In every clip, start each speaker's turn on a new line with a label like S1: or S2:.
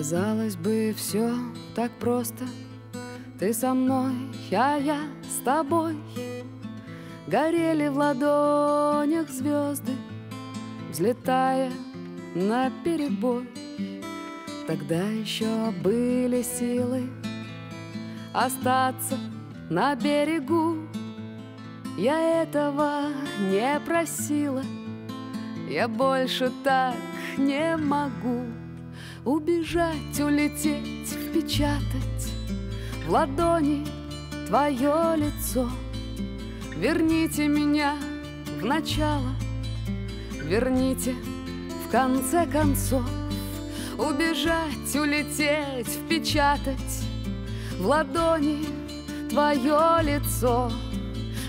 S1: Казалось бы, все так просто. Ты со мной, а я с тобой. Горели в ладонях звезды, взлетая на перебой. Тогда еще были силы остаться на берегу. Я этого не просила, я больше так не могу убежать, улететь, впечатать в ладони твое лицо. Верните меня в начало, верните в конце концов. Убежать, улететь, впечатать в ладони твое лицо.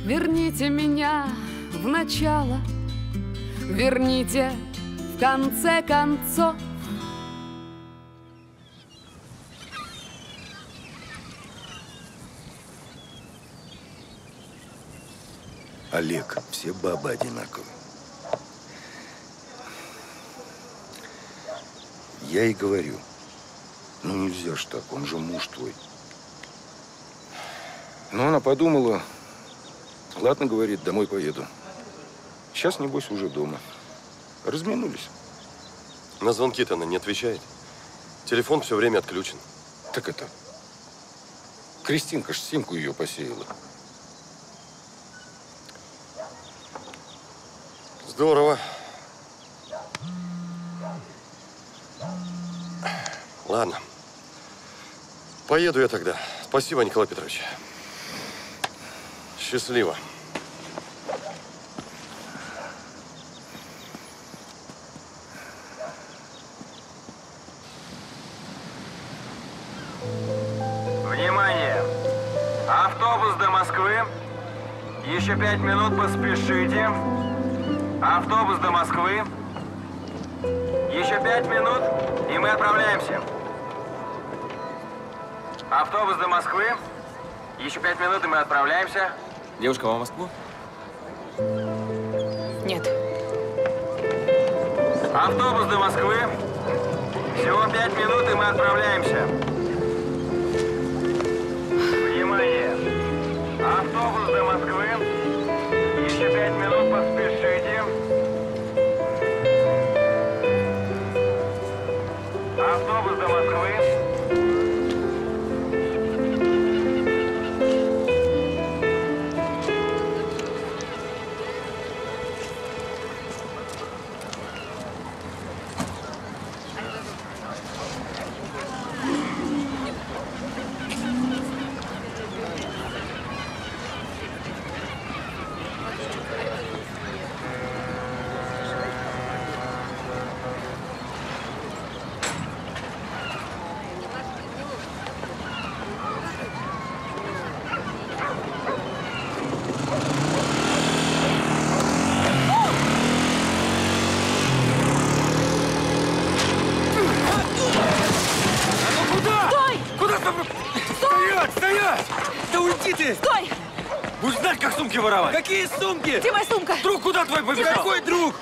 S1: Верните меня в начало, верните в конце концов.
S2: Олег, все бабы одинаковые. Я и говорю, ну нельзя ж так, он же муж твой. Но она подумала, ладно, говорит, домой поеду. Сейчас, небось, уже дома. Разминулись.
S3: На звонки-то она не отвечает. Телефон все время отключен.
S2: Так это, Кристинка ж симку ее посеяла.
S3: Здорово. Ладно. Поеду я тогда. Спасибо, Николай Петрович. Счастливо.
S4: Внимание! Автобус до Москвы. Еще пять минут поспешите. Автобус до Москвы. Еще пять минут, и мы отправляемся. Автобус до Москвы. Еще пять минут, и мы отправляемся.
S5: Девушка, вам в Москву?
S6: Нет.
S4: Автобус до Москвы. Всего пять минут, и мы отправляемся. Автобус до Москвы.
S7: Сумки?
S6: Где моя сумка?
S7: Друг куда твой побежал?
S8: Какой друг?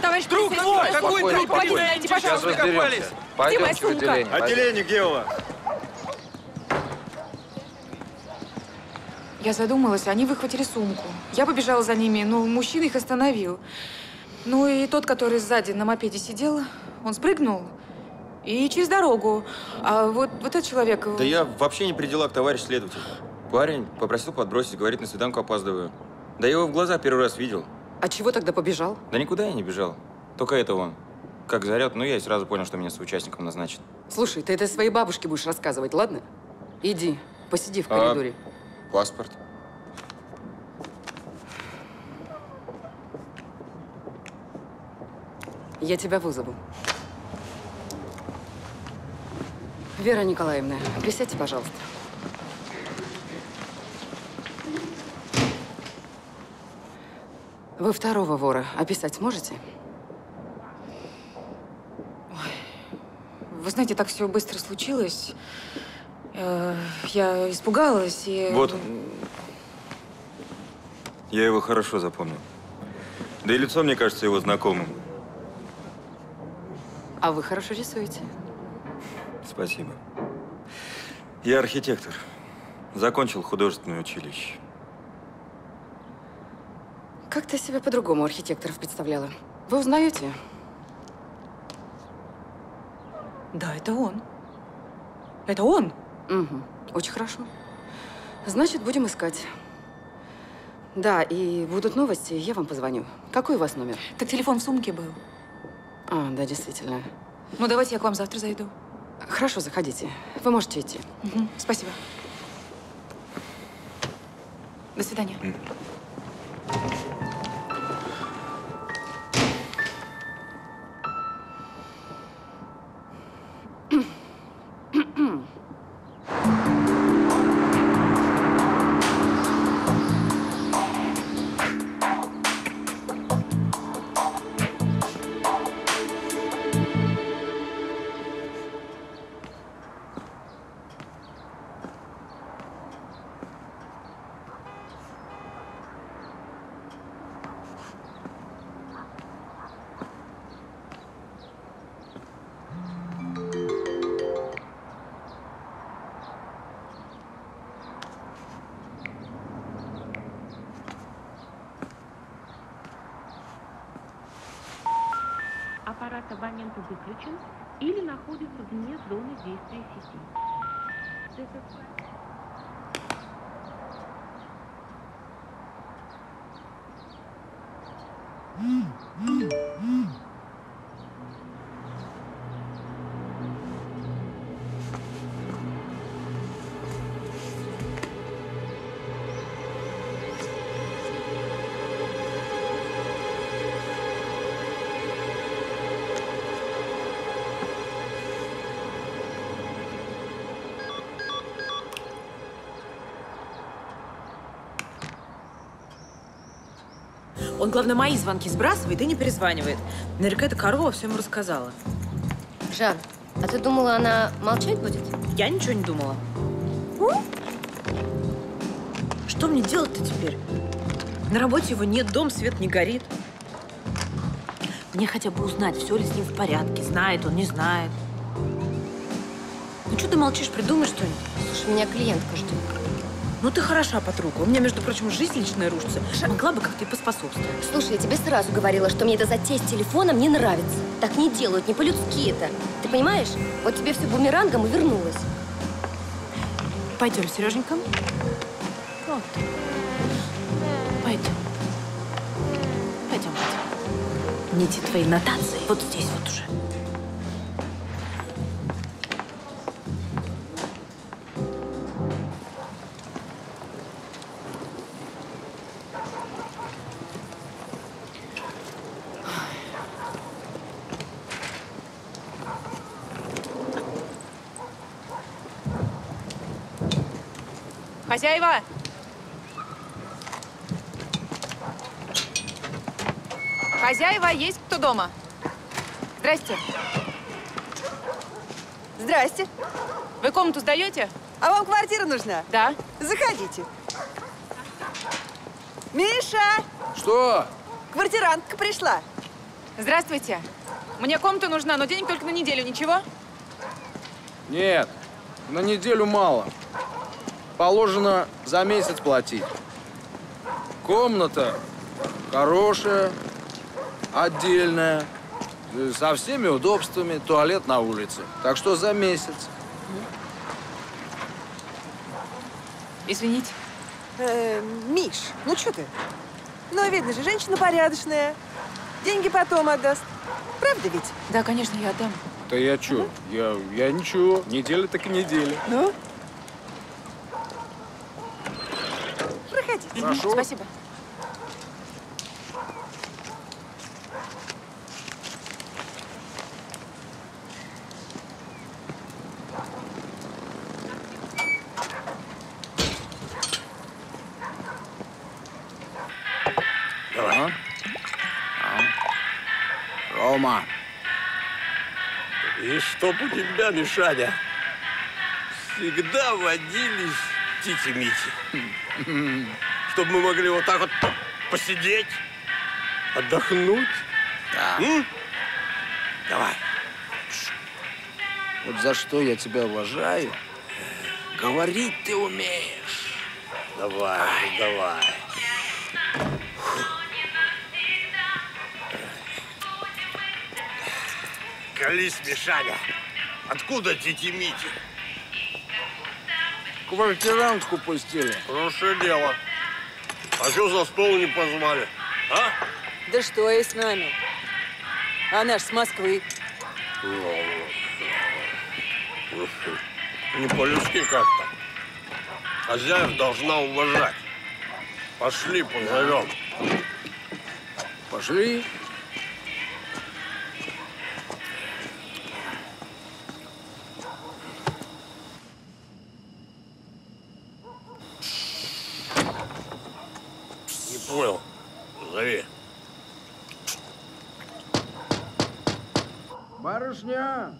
S6: Товарищ
S8: Друг
S6: моя
S8: Какой друг?
S6: Помогите,
S8: Сейчас
S6: пожалуйста.
S8: выкопались.
S6: Где моя сумка?
S8: Отделение где у вас?
S6: Я задумалась, они выхватили сумку. Я побежала за ними, но мужчина их остановил. Ну и тот, который сзади на мопеде сидел, он спрыгнул и через дорогу. А вот, вот этот человек...
S5: Да я вообще не при делах, товарищ следователь. Парень попросил подбросить, говорит, на свиданку опаздываю. Да я его в глаза первый раз видел.
S6: А чего тогда побежал?
S5: Да никуда я не бежал. Только это он. Как заряд, ну я и сразу понял, что меня соучастником назначат.
S9: Слушай, ты это своей бабушке будешь рассказывать, ладно? Иди, посиди в
S5: А-
S9: коридоре.
S5: Паспорт.
S9: Я тебя вызову. Вера Николаевна, присядьте, пожалуйста. Вы второго вора описать сможете?
S6: Вы знаете, так все быстро случилось. Э, Я испугалась и...
S5: Вот. Я его хорошо запомнил. Да и лицо, мне кажется, его знакомым.
S9: А вы хорошо рисуете.
S5: Спасибо. Я архитектор. Закончил художественное училище.
S9: Как ты себе по-другому архитекторов представляла? Вы узнаете?
S6: Да, это он. Это он.
S9: Угу. Очень хорошо. Значит, будем искать. Да, и будут новости, я вам позвоню. Какой у вас номер?
S6: Так телефон в сумке был.
S9: А, да, действительно.
S6: Ну, давайте я к вам завтра зайду.
S9: Хорошо, заходите. Вы можете идти.
S6: Мгм, Спасибо. До свидания.
S8: Hmm. Выключен или находится вне зоны действия сети.
S10: Он, главное, мои звонки сбрасывает и не перезванивает. Наверняка эта корова все ему рассказала.
S11: Жан, а ты думала, она молчать будет?
S10: Я ничего не думала. Что мне делать-то теперь? На работе его нет, дом, свет не горит. Мне хотя бы узнать, все ли с ним в порядке, знает он, не знает. Ну что ты молчишь, придумай что-нибудь.
S11: Слушай, меня клиентка ждет.
S10: Ну ты хороша, подруга. У меня, между прочим, жизнь личная рушится. Могла бы как-то и поспособствовать.
S11: Слушай, я тебе сразу говорила, что мне эта затея с телефоном не нравится. Так не делают, не по-людски это. Ты понимаешь? Вот тебе все бумерангом и вернулось.
S10: Пойдем, Сереженька. Вот. Пойдем. Пойдем, пойдем. Не те твои нотации. Вот здесь вот уже.
S6: Хозяева! Хозяева, есть кто дома? Здрасте.
S12: Здрасте.
S6: Вы комнату сдаете?
S12: А вам квартира нужна?
S6: Да.
S12: Заходите. Миша!
S7: Что?
S12: Квартирантка пришла.
S6: Здравствуйте. Мне комната нужна, но денег только на неделю, ничего?
S7: Нет, на неделю мало. Положено за месяц платить. Комната хорошая, отдельная, э, со всеми удобствами, туалет на улице. Так что за месяц.
S6: Извините.
S12: Э, Миш, ну что ты? Ну, видно же, женщина порядочная. Деньги потом отдаст. Правда ведь?
S6: Да, конечно, я отдам.
S7: Да я чё? Я, я ничего. Неделя так и неделя.
S12: Ну? Проходите.
S7: Прошу.
S6: Спасибо.
S7: Давай. Рома.
S13: И чтоб у тебя, Мишаня, всегда водились тити-мити. Чтоб мы могли вот так вот посидеть, отдохнуть.
S7: Да.
S13: М? Давай.
S7: Вот за что я тебя уважаю, говорить ты умеешь.
S13: Давай, ну давай. Колись, Мишаня. Откуда тети Мити?
S7: Квартирантку пустили.
S13: Хорошее дело. А что за стол не позвали? А?
S14: Да что и с нами? Она ж с Москвы.
S13: Не по-людски как-то. Хозяев должна уважать. Пошли, позовем.
S7: Пошли.
S13: Не понял. Зови.
S7: Барышня!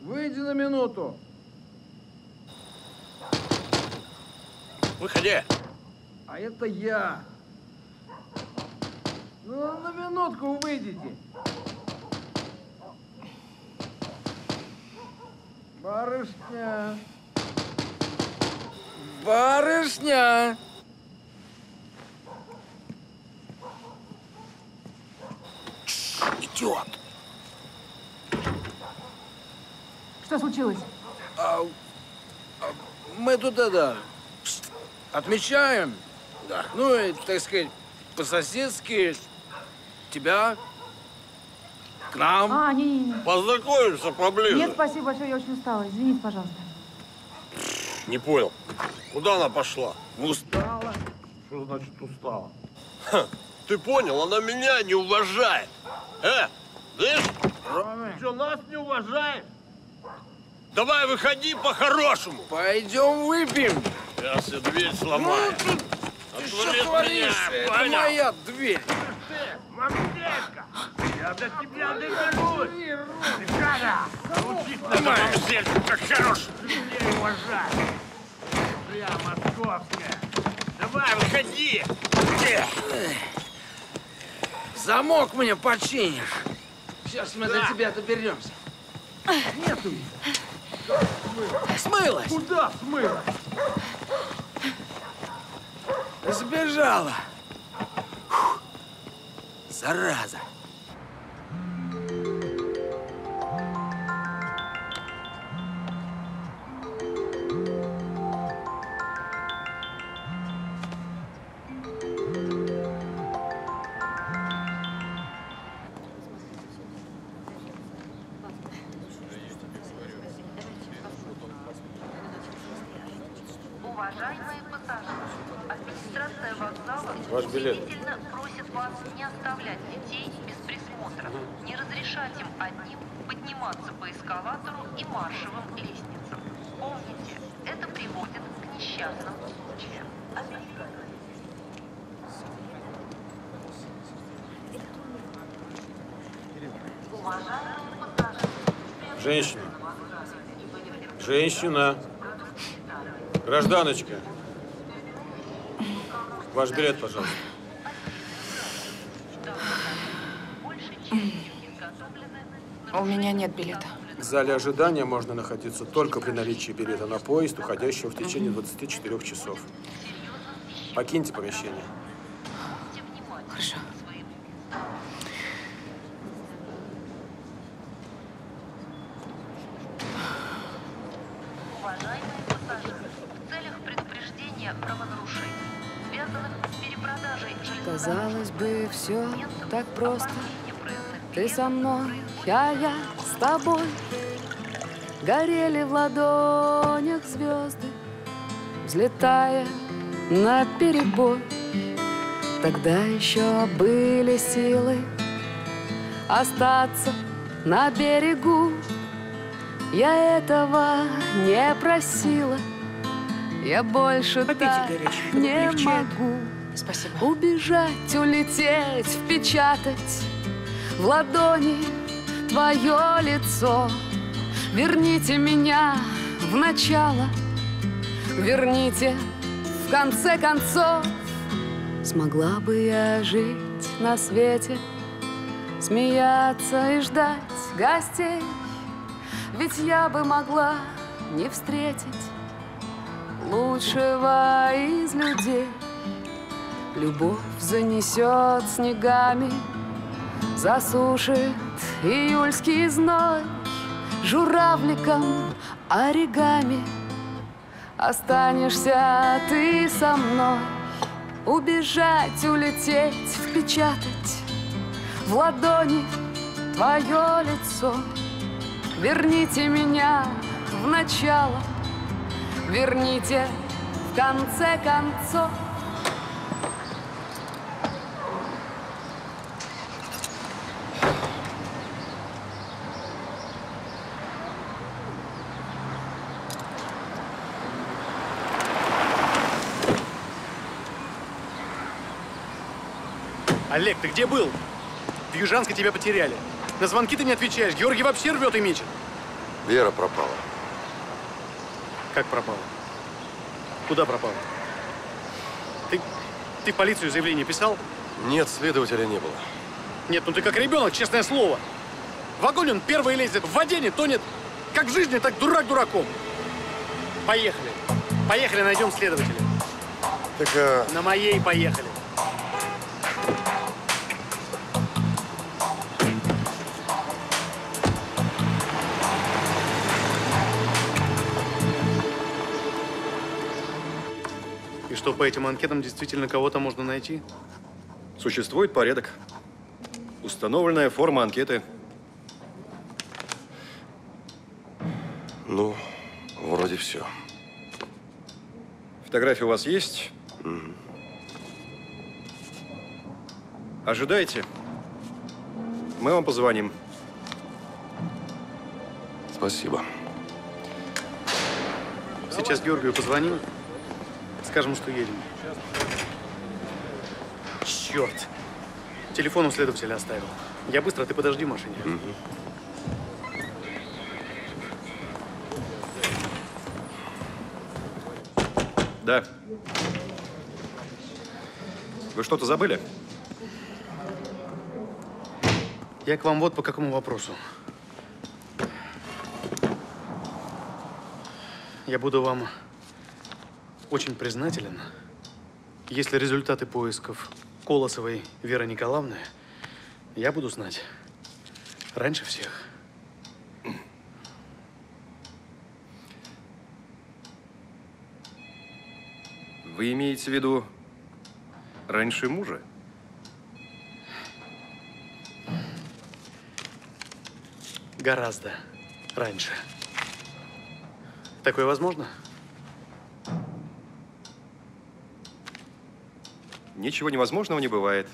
S7: Выйди на минуту.
S13: Выходи.
S7: А это я. Ну, на минутку выйдите. Барышня. Барышня. Идет.
S6: Что случилось?
S7: А, а, мы тут это отмечаем.
S13: Да.
S7: Ну и, так сказать, по-соседски тебя к нам.
S6: А, не-не-не.
S13: Познакомимся поближе.
S6: Нет, спасибо большое, я очень устала. Извините, пожалуйста.
S13: Не понял. Куда она пошла?
S7: Устала.
S13: Что значит устала? Ха, ты понял, она меня не уважает. Э, слышь?
S7: Роме.
S13: Что, нас не уважаешь? Давай выходи по-хорошему.
S7: Пойдем выпьем.
S13: Я себе дверь сломаю.
S7: Ну, тут ты что творишь? Это
S13: понял?
S7: моя дверь.
S13: Мамзелька, я до тебя доберусь. Ребята, научись на мамзельку, как хороших людей уважать. Я московская. Давай, выходи.
S7: Замок мне починишь. Сейчас мы до тебя доберемся. Нету. Смылась.
S13: Куда смылась?
S7: Сбежала. Фух. Зараза.
S15: По эскалатору и маршевым лестницам. Помните, это приводит к несчастным случаям.
S16: Женщина. Женщина. Гражданочка. Ваш билет, пожалуйста.
S17: У меня нет билета.
S16: В зале ожидания можно находиться только при наличии билета на поезд, уходящего в течение 24 часов. Покиньте помещение.
S17: Хорошо.
S15: Уважаемые пассажиры, в целях предупреждения правонарушений, связанных с перепродажей
S1: Казалось бы, все так просто. Ты со мной, а я с тобой. Горели в ладонях звезды, взлетая на перебой. Тогда еще были силы остаться на берегу. Я этого не просила. Я больше так не могу.
S17: Спасибо.
S1: Убежать, улететь, впечатать в ладони твое лицо. Верните меня в начало, верните в конце концов. Смогла бы я жить на свете Смеяться и ждать гостей Ведь я бы могла не встретить Лучшего из людей Любовь занесет снегами Засушит июльский зной Журавликом оригами. Останешься ты со мной. Убежать, улететь, впечатать В ладони твое лицо. Верните меня в начало Верните в конце концов
S18: Олег, ты где был? В Южанске тебя потеряли. На звонки ты не отвечаешь. Георгий вообще рвет и мечет.
S19: Вера пропала.
S18: Как пропала? Куда пропала? Ты, ты в полицию заявление писал?
S19: Нет, следователя не было.
S18: Нет, ну ты как ребенок, честное слово. В огонь он первый лезет, в воде не тонет. Как в жизни, так дурак дураком. Поехали. Поехали, найдем следователя.
S19: Так, а...
S18: На моей поехали. Что, по этим анкетам действительно кого-то можно найти?
S20: Существует порядок. Установленная форма анкеты.
S19: Ну, вроде все.
S20: Фотографии у вас есть? Ожидайте. Мы вам позвоним.
S19: Спасибо.
S18: Сейчас Георгию позвоним. Скажем, что едем. Черт! Телефон у следователя оставил. Я быстро, ты подожди в машине.
S20: Да. Вы что-то забыли?
S18: Я к вам вот по какому вопросу. Я буду вам очень признателен, если результаты поисков Колосовой Веры Николаевны я буду знать раньше всех.
S20: Вы имеете в виду раньше мужа?
S18: Гораздо раньше. Такое возможно?
S20: Ничего невозможного не бывает.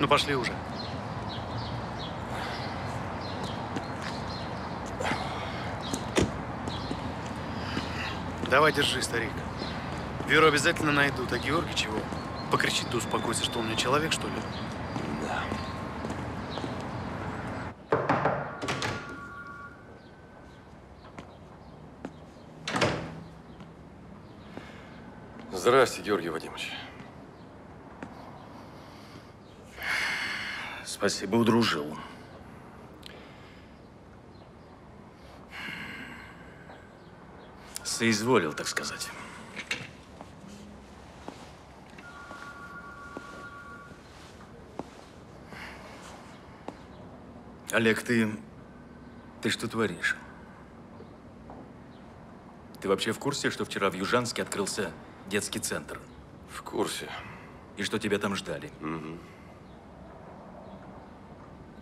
S18: Ну, пошли уже. Давай, держи, старик. Веру обязательно найдут, а Георгий чего? Покричит да успокоится, что он мне человек, что ли?
S19: Да. Здрасте, Георгий Вадимович.
S21: Спасибо, удружил. Соизволил, так сказать. Олег, ты... Ты что творишь? Ты вообще в курсе, что вчера в Южанске открылся детский центр?
S19: В курсе.
S21: И что тебя там ждали?
S19: Угу.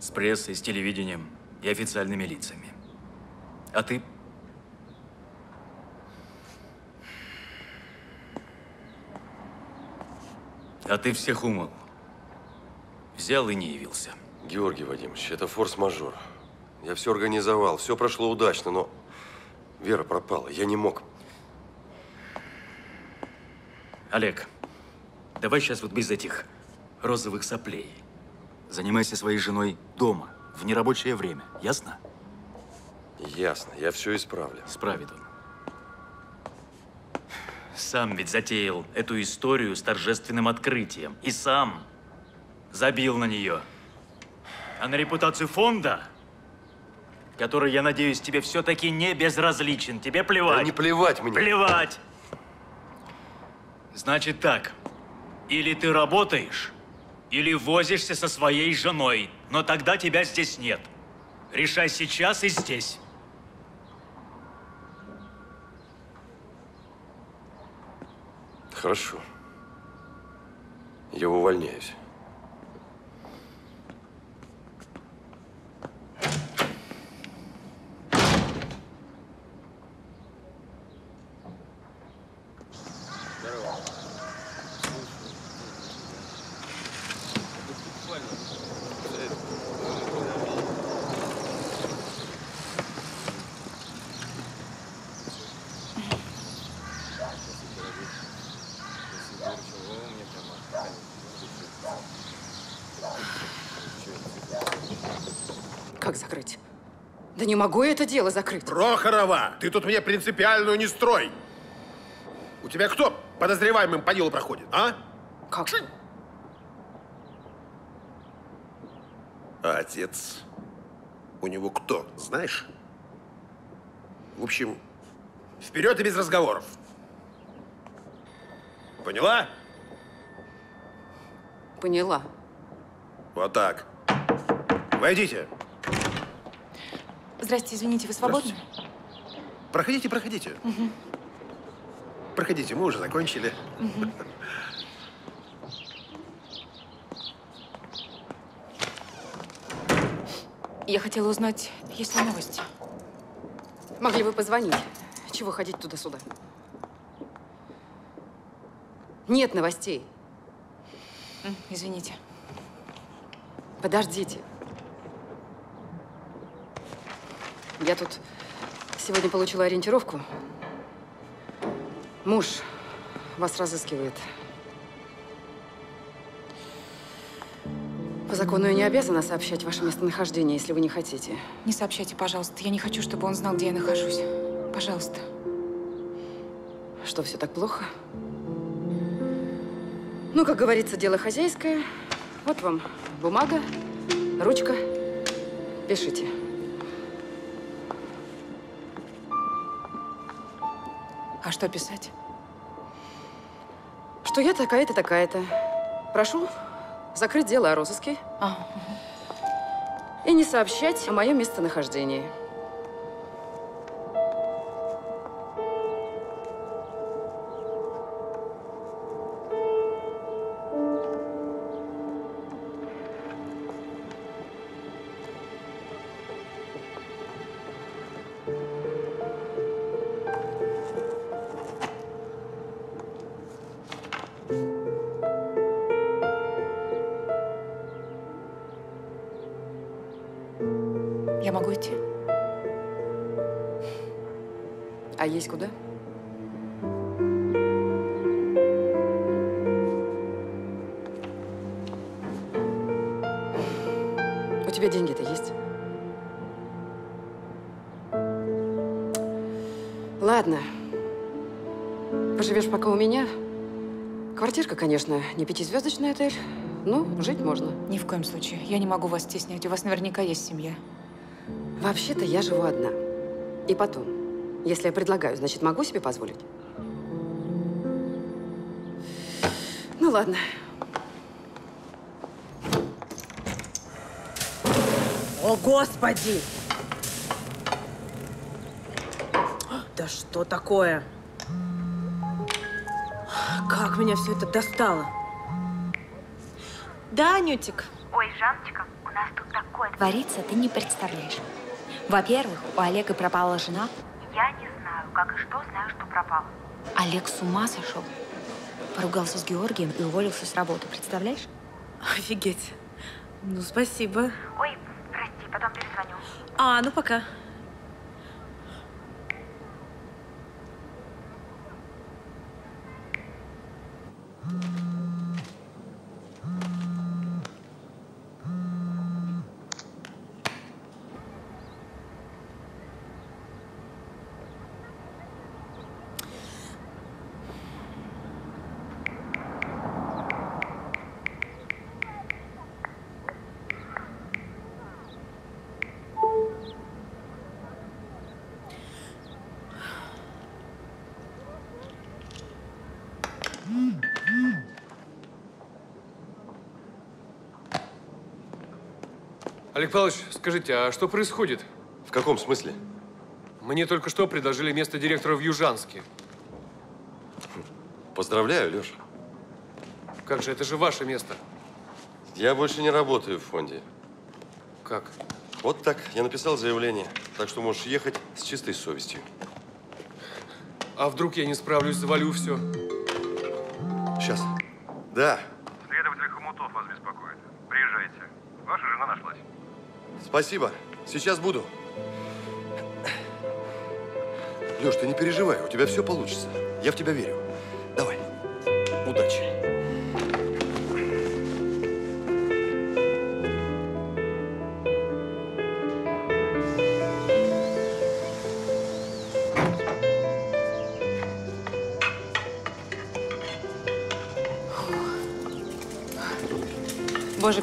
S21: С прессой, с телевидением и официальными лицами. А ты? А ты всех умыл. Взял и не явился.
S19: Георгий Вадимович, это форс-мажор. Я все организовал, все прошло удачно, но Вера пропала. Я не мог.
S21: Олег, давай сейчас вот без этих розовых соплей. Занимайся своей женой дома, в нерабочее время. Ясно?
S19: Ясно, я все исправлю.
S21: Справит он. Сам ведь затеял эту историю с торжественным открытием. И сам забил на нее. А на репутацию фонда, который, я надеюсь, тебе все-таки не безразличен. Тебе плевать.
S19: Да не плевать мне.
S21: Плевать. Значит так. Или ты работаешь, или возишься со своей женой. Но тогда тебя здесь нет. Решай сейчас и здесь.
S19: Хорошо. Я увольняюсь.
S9: Как закрыть? Да не могу я это дело закрыть.
S3: Прохорова, ты тут мне принципиальную не строй. У тебя кто подозреваемым по делу проходит, а?
S9: Как?
S3: А отец? У него кто, знаешь? В общем, вперед и без разговоров. Поняла?
S9: Поняла.
S3: Вот так. Войдите.
S6: Здрасте, извините, вы свободны?
S3: Проходите, проходите.
S6: Мгм.
S3: Проходите, мы уже закончили.
S6: Мгм. Я хотела узнать, есть ли новости.
S9: Могли бы позвонить. Чего ходить туда-сюда? Нет новостей.
S6: Извините.
S9: Подождите. Я тут сегодня получила ориентировку. Муж вас разыскивает. По закону я не обязана сообщать ваше местонахождение, если вы не хотите.
S6: Не сообщайте, пожалуйста. Я не хочу, чтобы он знал, где я нахожусь. Пожалуйста.
S9: Что, все так плохо? Ну, как говорится, дело хозяйское. Вот вам бумага, ручка. Пишите.
S6: Что писать?
S9: Что я такая-то, такая-то. Прошу закрыть дело о розыске.
S6: А,
S9: И не сообщать о моем местонахождении. Конечно, не пятизвездочный отель. Ну, жить можно.
S6: Ни в коем случае. Я не могу вас стеснять. У вас наверняка есть семья.
S9: Вообще-то я живу одна. И потом, если я предлагаю, значит, могу себе позволить? Ну, ладно.
S10: О, Господи! Да что такое? Как меня все это достало? Да, Анютик?
S22: Ой, Жанночка, у нас тут такое творится, ты не представляешь. Во-первых, у Олега пропала жена. Я не знаю, как и что, знаю, что пропала. Олег с ума сошел. Поругался с Георгием и уволился с работы. Представляешь?
S10: Офигеть. Ну, спасибо.
S22: Ой, прости, потом перезвоню.
S10: А, ну пока.
S23: Олег Павлович, скажите, а что происходит?
S19: В каком смысле?
S23: Мне только что предложили место директора в Южанске.
S19: Поздравляю, Леша.
S23: Как же, это же ваше место.
S19: Я больше не работаю в фонде.
S23: Как?
S19: Вот так. Я написал заявление. Так что можешь ехать с чистой совестью.
S23: А вдруг я не справлюсь, завалю все?
S19: Сейчас. Да.
S24: Следователь Хомутов вас беспокоит. Приезжайте. Ваша жена нашлась.
S19: Спасибо. Сейчас буду. Леш, ты не переживай. У тебя все получится. Я в тебя верю.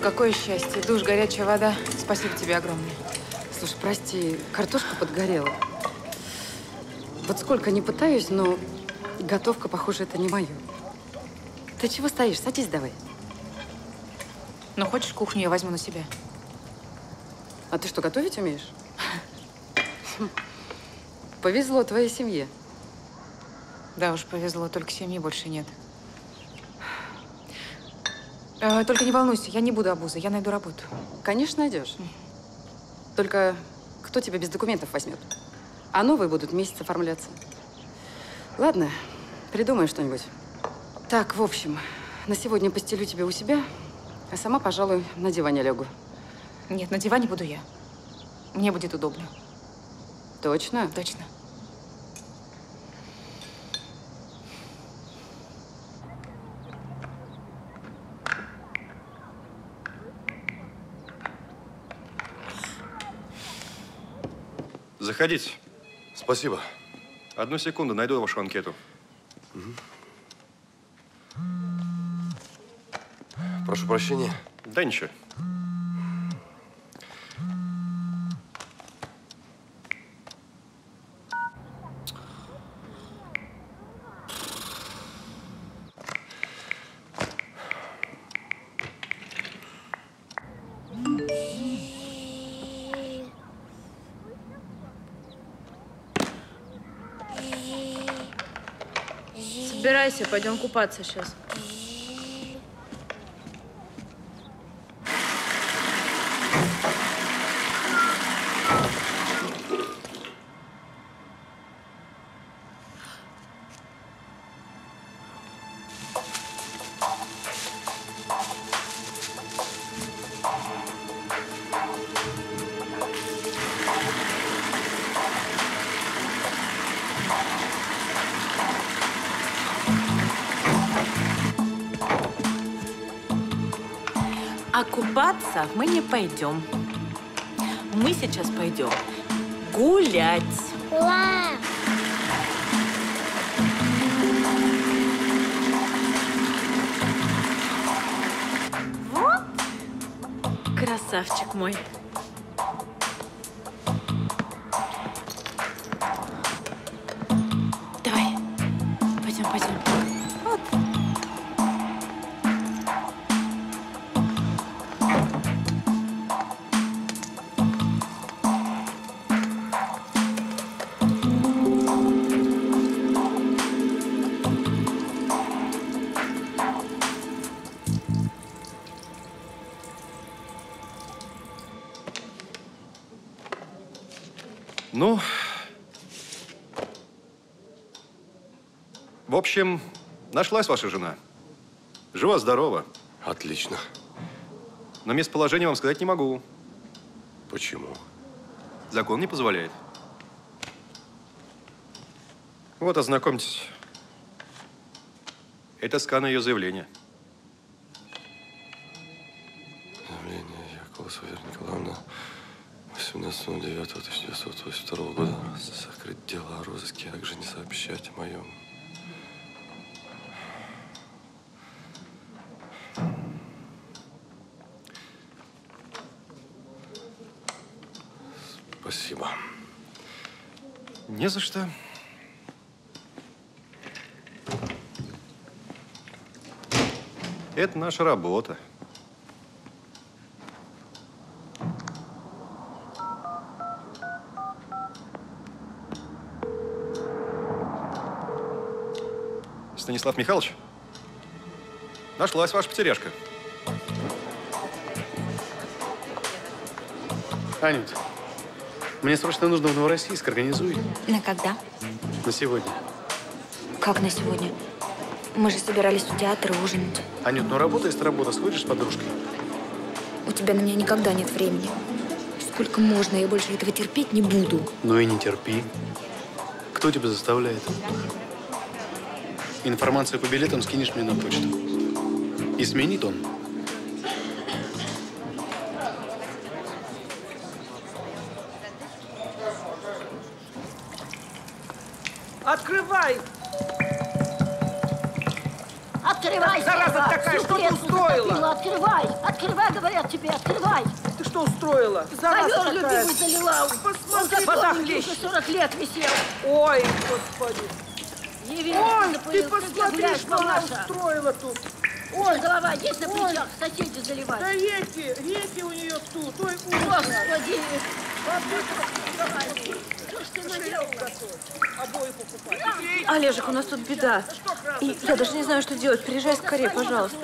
S6: Какое счастье. Душ, горячая вода. Спасибо тебе огромное.
S9: Слушай, прости, картошка подгорела. Вот сколько не пытаюсь, но готовка, похоже, это не мое. Ты чего стоишь? Садись давай.
S6: Ну, хочешь, кухню я возьму на себя?
S9: А ты что, готовить умеешь? Повезло твоей семье.
S6: Да уж, повезло, только семьи больше нет. Э, только не волнуйся, я не буду обузой, я найду работу.
S9: Конечно, найдешь. Только кто тебя без документов возьмет? А новые будут месяц оформляться. Ладно, придумай что-нибудь. Так, в общем, на сегодня постелю тебя у себя, а сама, пожалуй, на диване лягу.
S6: Нет, на диване буду я. Мне будет удобно.
S9: Точно?
S6: Точно.
S20: Заходите.
S19: Спасибо.
S20: Одну секунду, найду вашу анкету.
S19: Прошу прощения.
S20: Да ничего.
S10: Пойдем купаться сейчас. Купаться мы не пойдем. Мы сейчас пойдем гулять. Вот. Красавчик мой.
S20: Нашлась ваша жена. Жива-здорова.
S19: Отлично.
S20: Но местоположение вам сказать не могу.
S19: Почему?
S20: Закон не позволяет. Вот, ознакомьтесь. Это скан ее заявления.
S19: Заявление Якова Софья Николаевна 18.09.1982 года. Закрыть дело о розыске, а также не сообщать о моем.
S20: Не за что. Это наша работа. Станислав Михайлович, нашлась ваша потеряшка.
S18: Анюта мне срочно нужно в Новороссийск. Организуй.
S22: На когда?
S18: На сегодня.
S22: Как на сегодня? Мы же собирались в театр ужинать.
S18: Анют, ну работа есть работа. Сходишь с подружкой?
S22: У тебя на меня никогда нет времени. Сколько можно, я больше этого терпеть не буду.
S18: Ну и не терпи. Кто тебя заставляет? Информацию по билетам скинешь мне на почту. И сменит он.
S12: Зараза
S25: Ковер
S12: такая.
S25: любимый залила. Он как
S12: вода
S25: новенький,
S12: хлещет.
S25: уже 40 лет висел.
S12: Ой, господи.
S25: Неверно
S12: Ой, ты посмотри, что она устроила тут.
S25: Ой, голова есть на
S12: Ой.
S25: плечах, соседи заливать.
S12: Да реки, реки у нее тут. Ой, ужас.
S25: Господи!
S12: Покупать.
S10: Олежек, у нас тут беда. И я даже не знаю, что делать. Приезжай скорее, пожалуйста.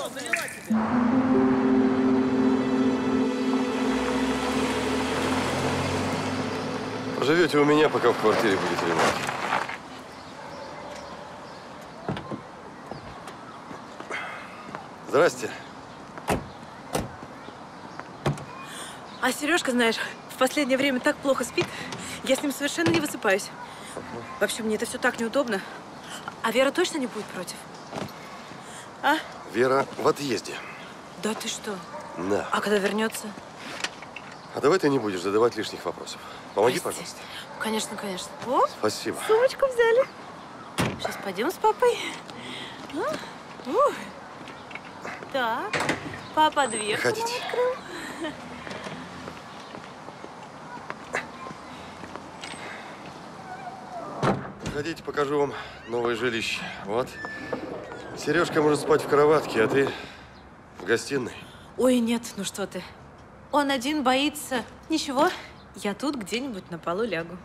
S19: Поживете у меня, пока в квартире будет ремонт. Здрасте.
S10: А Сережка, знаешь, в последнее время так плохо спит. Я с ним совершенно не высыпаюсь. Вообще, мне это все так неудобно. А Вера точно не будет против? А?
S19: Вера в отъезде.
S10: Да ты что?
S19: Да.
S10: А когда вернется?
S19: А давай ты не будешь задавать лишних вопросов. Помоги, пожалуйста.
S10: Конечно, конечно. О,
S19: Спасибо.
S10: сумочку взяли. Сейчас пойдем с папой. А? Ух. Так, папа дверь
S19: Проходите.
S10: открыл.
S19: Проходите, покажу вам новое жилище. Вот. Сережка может спать в кроватке, а ты в гостиной.
S10: Ой, нет, ну что ты. Он один боится. Ничего, я тут где-нибудь на полу лягу.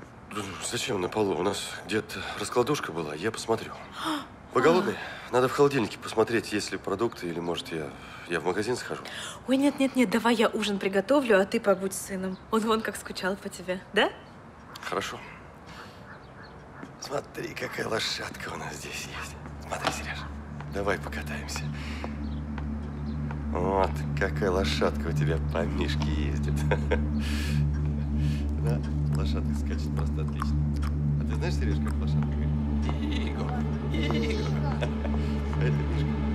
S19: Зачем на полу? У нас где-то раскладушка была, я посмотрю. Вы голодные? Надо в холодильнике посмотреть, есть ли продукты, или, может, я, я в магазин схожу.
S10: Ой, нет, нет, нет, давай я ужин приготовлю, а ты побудь с сыном. Он вон как скучал по тебе, да?
S19: Хорошо. Смотри, какая лошадка у нас здесь есть. Смотри, Сереж, давай покатаемся. Вот, какая лошадка у тебя по Мишке ездит. Да, лошадка скачет просто отлично. А ты знаешь, Сереж, как лошадка говорит? Иго, Иго. А это. Мишка.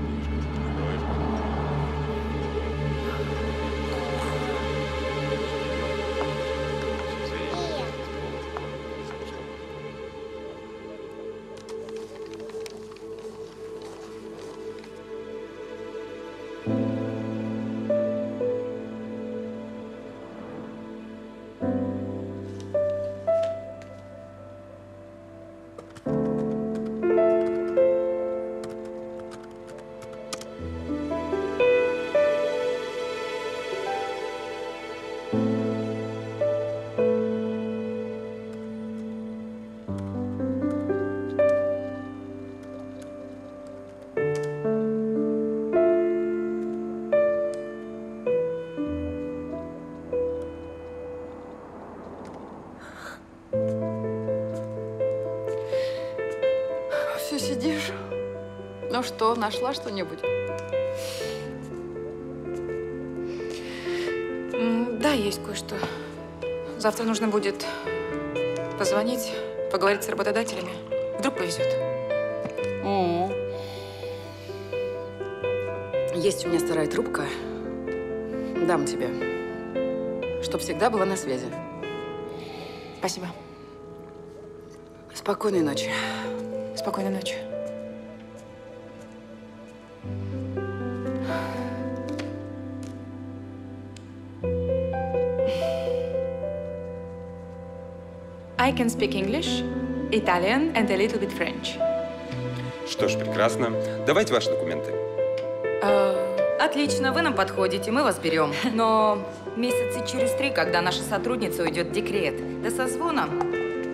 S9: Что, нашла что-нибудь?
S6: Да, есть кое-что. Завтра нужно будет позвонить, поговорить с работодателями. Вдруг повезет.
S9: М. Есть у меня старая трубка. Дам тебе. Чтоб всегда была на связи.
S6: Спасибо.
S9: Спокойной ночи.
S6: Спокойной ночи. Can speak English, Italian and a little bit French.
S5: Что ж, прекрасно. Давайте ваши документы.
S22: Отлично, вы нам подходите, мы вас берем. Но месяца через три, когда наша сотрудница уйдет в декрет, до созвона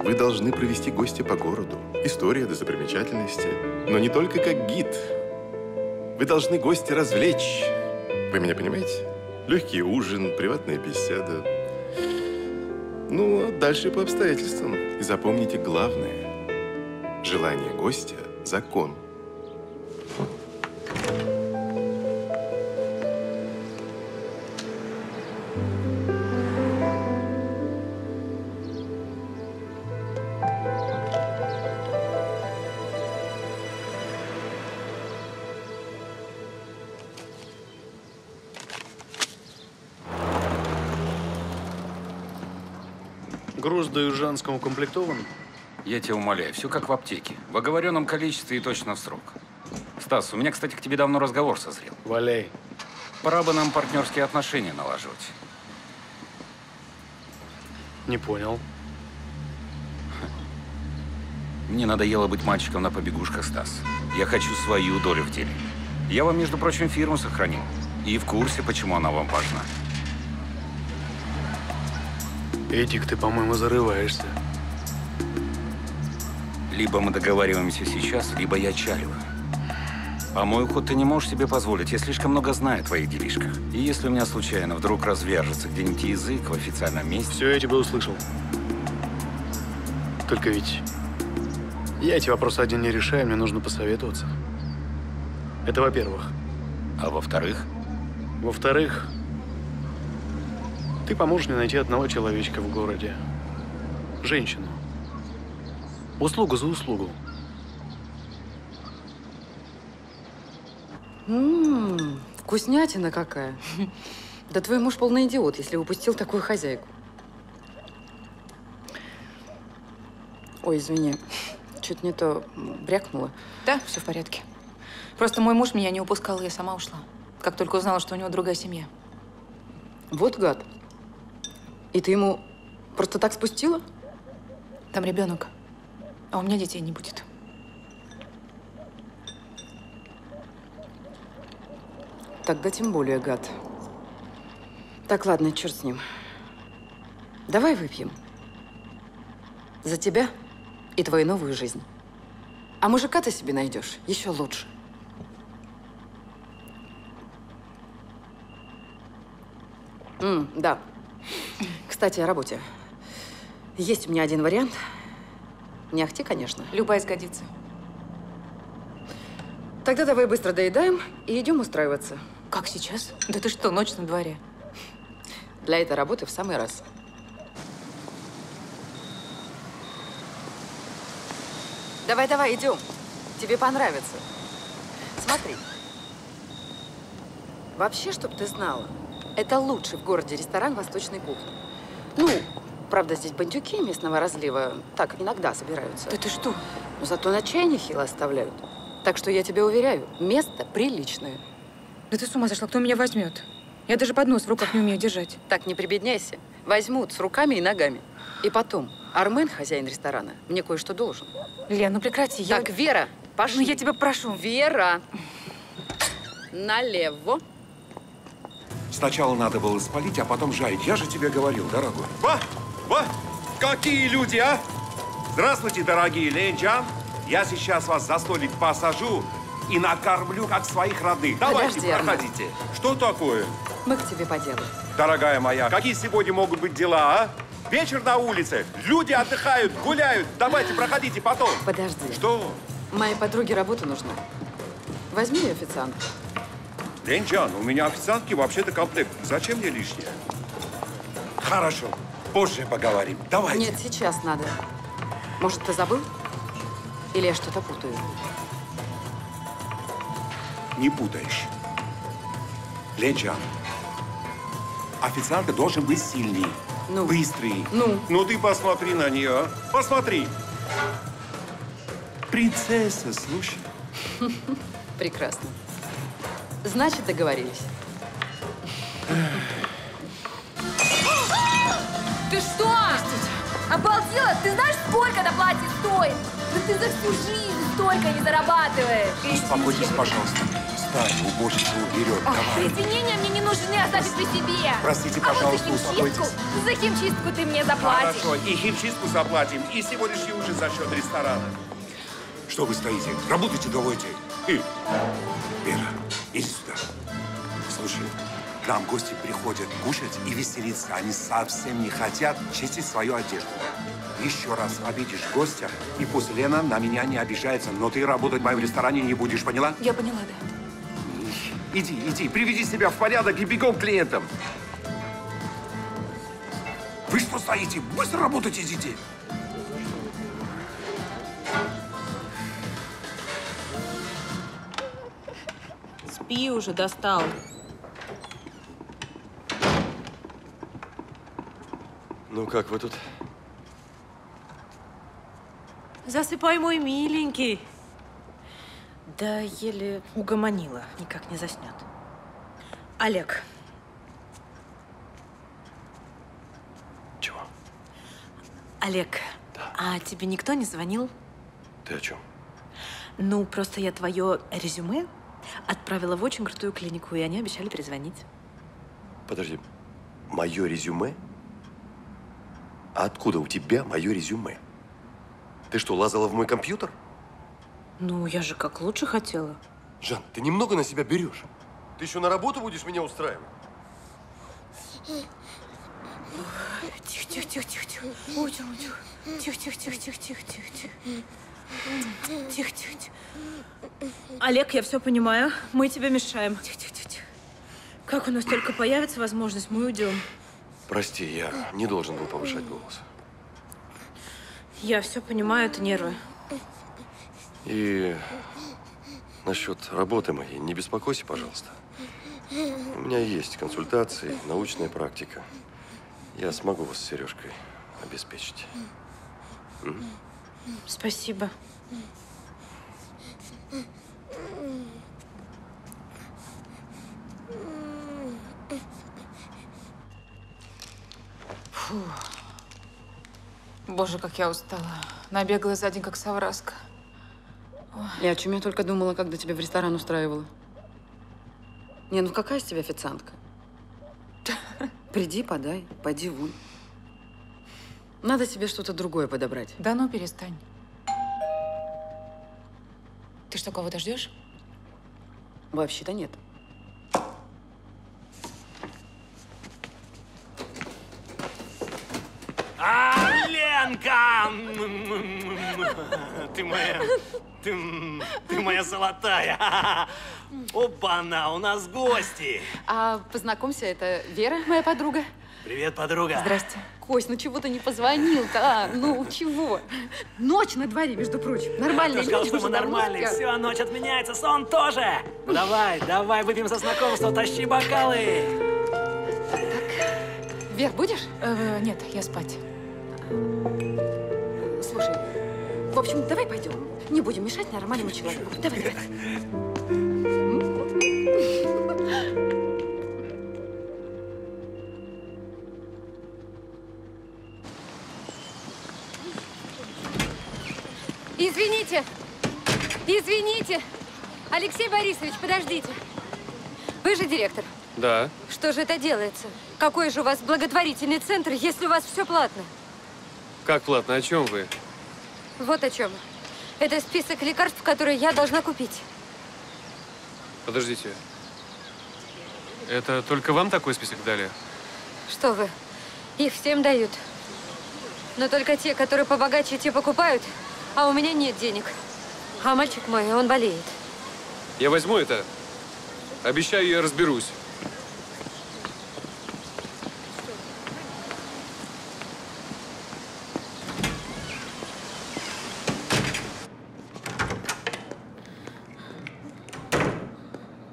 S26: Вы должны провести гостя по городу. История, достопримечательности. Но не только как гид. Вы должны гостя развлечь. Вы меня понимаете? Легкий ужин, приватная беседа. Ну, а дальше по обстоятельствам. И запомните главное. Желание гостя – закон.
S18: Груз до Южанскому комплектован?
S20: Я тебя умоляю, все как в аптеке. В оговоренном количестве и точно в срок. Стас, у меня, кстати, к тебе давно разговор созрел.
S18: Валяй.
S20: Пора бы нам партнерские отношения налаживать.
S18: Не понял.
S20: Мне надоело быть мальчиком на побегушках, Стас. Я хочу свою долю в деле. Я вам, между прочим, фирму сохранил. И в курсе, почему она вам важна.
S18: Эдик, ты, по-моему, зарываешься.
S20: Либо мы договариваемся сейчас, либо я чаливаю. А мой уход ты не можешь себе позволить. Я слишком много знаю о твоих делишках. И если у меня случайно вдруг развяжется где-нибудь язык в официальном месте...
S18: Все, я тебя услышал. Только ведь я эти вопросы один не решаю, мне нужно посоветоваться. Это во-первых.
S20: А во-вторых?
S18: Во-вторых, ты поможешь мне найти одного человечка в городе. Женщину. Услугу за услугу.
S9: Ммм, вкуснятина какая. Да твой муж полный идиот, если упустил такую хозяйку. Ой, извини, чуть не то брякнула.
S6: Да, все в порядке. Просто мой муж меня не упускал, я сама ушла. Как только узнала, что у него другая семья.
S9: Вот гад. И ты ему просто так спустила?
S6: Там ребенок, а у меня детей не будет.
S9: Тогда тем более гад. Так, ладно, черт с ним. Давай выпьем. За тебя и твою новую жизнь. А мужика ты себе найдешь еще лучше. М, да. Кстати, о работе. Есть у меня один вариант. Не ахти, конечно.
S6: Любая сгодится.
S9: Тогда давай быстро доедаем и идем устраиваться.
S6: Как сейчас? Да ты что, ночь на дворе.
S9: Для этой работы в самый раз. Давай, давай, идем. Тебе понравится. Смотри. Вообще, чтоб ты знала, это лучший в городе ресторан восточной кухни. Ну, правда, здесь бандюки местного разлива так иногда собираются.
S6: Да ты что?
S9: Но зато на чай нехило оставляют. Так что я тебе уверяю, место приличное.
S6: Да ты с ума сошла, кто меня возьмет? Я даже поднос в руках не умею держать.
S9: Так, не прибедняйся. Возьмут с руками и ногами. И потом, Армен, хозяин ресторана, мне кое-что должен.
S6: Лен, ну прекрати. Я...
S9: Так, Вера, пошли.
S6: Ну я тебя прошу.
S9: Вера, налево.
S27: Сначала надо было спалить, а потом жарить. Я же тебе говорил, дорогой. Ва! Ва! Какие люди, а? Здравствуйте, дорогие ленчан. Я сейчас вас за столик посажу и накормлю, как своих родных. Давайте,
S9: Подожди,
S27: проходите. Что такое?
S9: Мы к тебе по делу.
S27: Дорогая моя, какие сегодня могут быть дела, а? Вечер на улице, люди отдыхают, гуляют. Давайте, проходите потом.
S9: Подожди.
S27: Что?
S9: Моей подруге работа нужна. Возьми ее официант.
S27: Ленчан, у меня официантки вообще-то комплект. Зачем мне лишнее? Хорошо, позже поговорим. Давайте.
S9: Нет, сейчас надо. Может, ты забыл? Или я что-то путаю?
S27: Не путаешь. Ленчан, официантка должен быть сильный,
S9: ну.
S27: быстрый.
S9: Ну?
S27: Ну ты посмотри на нее, а? Посмотри. Принцесса, слушай.
S9: Прекрасно. Значит, договорились.
S28: Ты что? Обалдела? Ты знаешь, сколько это платье стоит? Да ты за всю жизнь столько не зарабатываешь.
S27: Успокойтесь, пожалуйста. Встань, уборщица уберет. Давай.
S22: Извинения мне не нужны, оставь при себе.
S27: Простите,
S22: а
S27: пожалуйста,
S22: вот за химчистку,
S27: успокойтесь.
S22: за химчистку ты мне заплатишь.
S27: Хорошо, и химчистку заплатим, и сегодняшний ужин за счет ресторана. Что вы стоите? Работайте, давайте. Вера, иди сюда. Слушай, к нам гости приходят кушать и веселиться. Они совсем не хотят чистить свою одежду. Еще раз обидишь гостя, и пусть Лена на меня не обижается, но ты работать в моем ресторане не будешь, поняла?
S6: Я поняла, да.
S27: Иди, иди, приведи себя в порядок и бегом к клиентам. Вы что стоите? Быстро работать идите.
S10: Спи уже, достал.
S19: Ну как вы тут?
S10: Засыпай, мой миленький. Да еле угомонила, никак не заснет. Олег.
S19: Чего?
S10: Олег, а тебе никто не звонил?
S19: Ты о чем?
S10: Ну, просто я твое резюме отправила в очень крутую клинику, и они обещали перезвонить.
S19: Подожди, мое резюме? А откуда у тебя мое резюме? Ты что, лазала в мой компьютер?
S10: Ну, я же как лучше хотела.
S19: Жан, ты немного на себя берешь. Ты еще на работу будешь меня устраивать?
S10: Тихо, тихо, тихо, тихо, тихо. Тихо, тихо. Тихо, тихо, тихо, тихо, тихо, тихо, тихо. Тихо. Олег, я все понимаю. Мы тебе мешаем. Тихо, тихо, тихо. Как у нас только появится возможность, мы уйдем.
S19: Прости, я не должен был повышать голос.
S10: Я все понимаю, это нервы.
S19: И насчет работы моей не беспокойся, пожалуйста. У меня есть консультации, научная практика. Я смогу вас с Сережкой обеспечить. М?
S10: Спасибо.
S6: Фу. Боже, как я устала. Набегала за день, как совраска.
S9: И о чем я только думала, когда тебя в ресторан устраивала. Не, ну какая из тебя официантка? Приди, подай, пойди вон. Надо тебе что-то другое подобрать.
S6: Да ну, перестань. Ты что, кого-то ждешь?
S9: Вообще-то нет.
S21: А, Ленка! Ты моя... Ты, ты моя золотая! Опа-на, у нас гости!
S9: А познакомься, это Вера, моя подруга.
S21: Привет, подруга!
S9: Здрасте. Кость, ну чего ты не позвонил-то, а? Ну, чего? Ночь на дворе, между прочим. Нормальные
S21: Ты сказал,
S9: люди
S21: что мы нормальные. Все, ночь отменяется, сон тоже. Ну давай, давай, выпьем за знакомство, тащи бокалы.
S6: Вер, будешь? Э, нет, я спать.
S9: Слушай, в общем, давай пойдем. Не будем мешать нормальному человеку. Давай, давай.
S28: Извините! Извините! Алексей Борисович, подождите. Вы же директор.
S23: Да.
S28: Что же это делается? Какой же у вас благотворительный центр, если у вас все платно?
S23: Как платно? О чем вы?
S28: Вот о чем. Это список лекарств, которые я должна купить.
S23: Подождите. Это только вам такой список дали?
S28: Что вы? Их всем дают. Но только те, которые побогаче, те покупают, а у меня нет денег. А мальчик мой, он болеет.
S23: Я возьму это. Обещаю, я разберусь.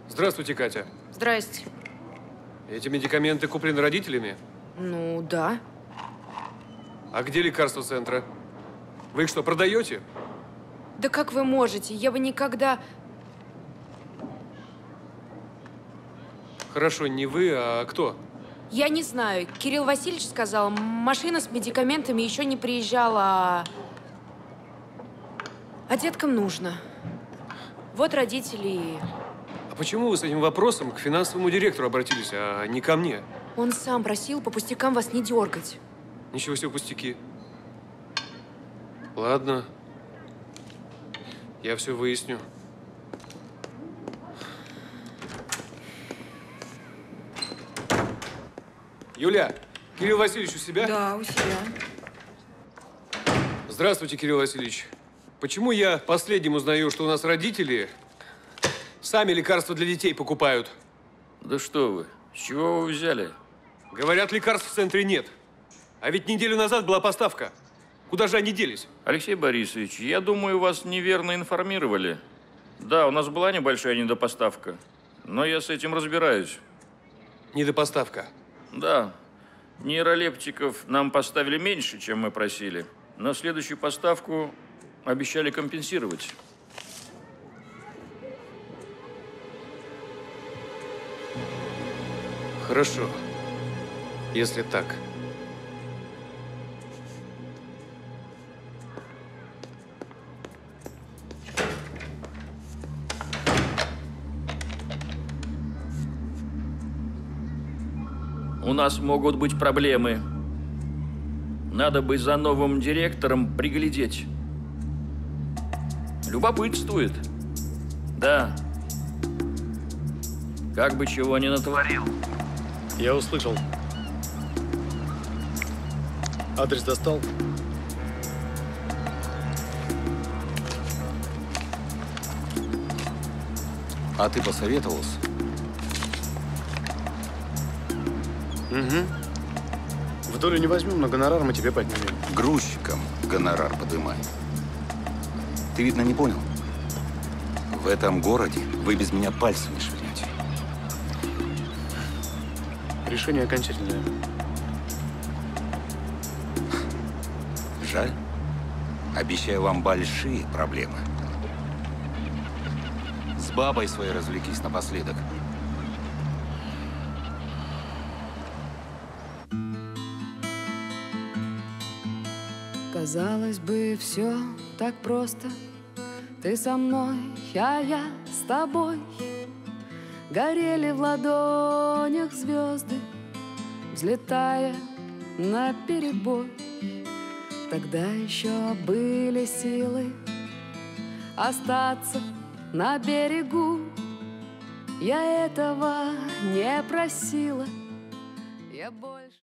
S23: Здравствуйте, Катя.
S6: Здрасте.
S23: Эти медикаменты куплены родителями?
S6: Ну, да.
S23: А где лекарства центра? Вы их что, продаете?
S6: Да как вы можете? Я бы никогда...
S23: Хорошо, не вы, а кто?
S6: Я не знаю. Кирилл Васильевич сказал, машина с медикаментами еще не приезжала, а... А деткам нужно. Вот родители... и-
S23: А почему вы с этим вопросом к финансовому директору обратились, а не ко мне?
S10: Он сам просил по пустякам вас не дергать.
S23: Ничего себе пустяки. Ладно. Я все выясню. Юля, Кирилл Васильевич у себя?
S6: Да, у себя.
S23: Здравствуйте, Кирилл Васильевич. Почему я последним узнаю, что у нас родители сами лекарства для детей покупают?
S29: Да что вы, с чего вы взяли?
S23: Говорят, лекарств в центре нет. А ведь неделю назад была поставка. Куда же они делись?
S29: Алексей Борисович, я думаю, вас неверно информировали. Да, у нас была небольшая недопоставка, но я с этим разбираюсь.
S23: Недопоставка?
S29: Да. Нейролептиков нам поставили меньше, чем мы просили, но следующую поставку обещали компенсировать.
S23: Хорошо, если так.
S29: У нас могут быть проблемы. Надо бы за новым директором приглядеть. Любопытствует. Да. Как бы чего ни натворил.
S18: Я услышал. Адрес достал?
S20: А ты посоветовался?
S18: Угу. В долю не возьмем, но гонорар мы тебе поднимем.
S20: Грузчикам гонорар подымай. Ты, видно, не понял. В этом городе вы без меня пальцем не швырнете.
S18: Решение окончательное.
S20: Жаль. Обещаю вам большие проблемы. С бабой своей развлекись напоследок.
S1: Казалось бы, все так просто. Ты со мной, а я с тобой. Горели в ладонях звезды, взлетая на перебой. Тогда еще были силы остаться на берегу. Я этого не просила. Я больше